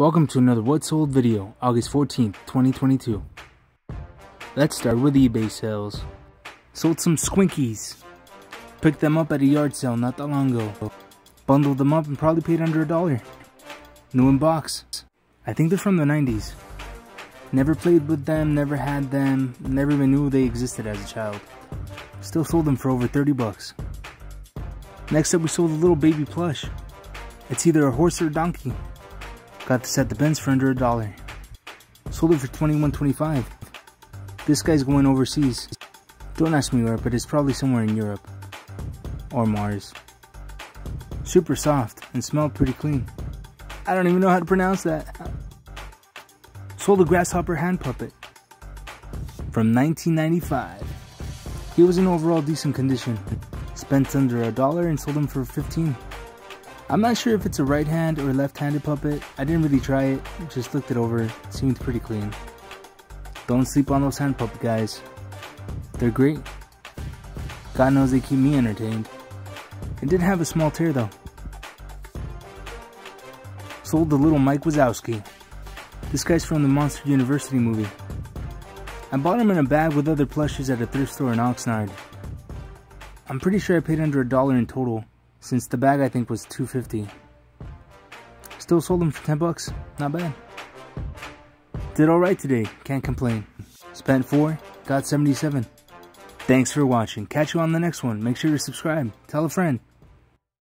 Welcome to another What Sold video, August 14th, 2022. Let's start with eBay sales. Sold some Squinkies. Picked them up at a yard sale not that long ago. Bundled them up and probably paid under a dollar. New in box. I think they're from the 90s. Never played with them, never had them, never even knew they existed as a child. Still sold them for over 30 bucks. Next up we sold a little baby plush. It's either a horse or a donkey. Got this at the Benz for under a dollar. Sold it for $21.25. This guy's going overseas. Don't ask me where, but it's probably somewhere in Europe. Or Mars. Super soft and smelled pretty clean. I don't even know how to pronounce that. Sold a grasshopper hand puppet. From 1995. He was in overall decent condition. Spent under a dollar and sold him for 15. I'm not sure if it's a right hand or left handed puppet. I didn't really try it, just looked it over. Seemed pretty clean. Don't sleep on those hand puppet guys. They're great. God knows they keep me entertained. It did have a small tear though. Sold the little Mike Wazowski. This guy's from the Monster University movie. I bought him in a bag with other plushies at a thrift store in Oxnard. I'm pretty sure I paid under a dollar in total, since the bag I think was 250 Still sold them for 10 bucks, not bad. Did alright today, can't complain. Spent 4, got 77. Thanks for watching, catch you on the next one, make sure to subscribe, tell a friend.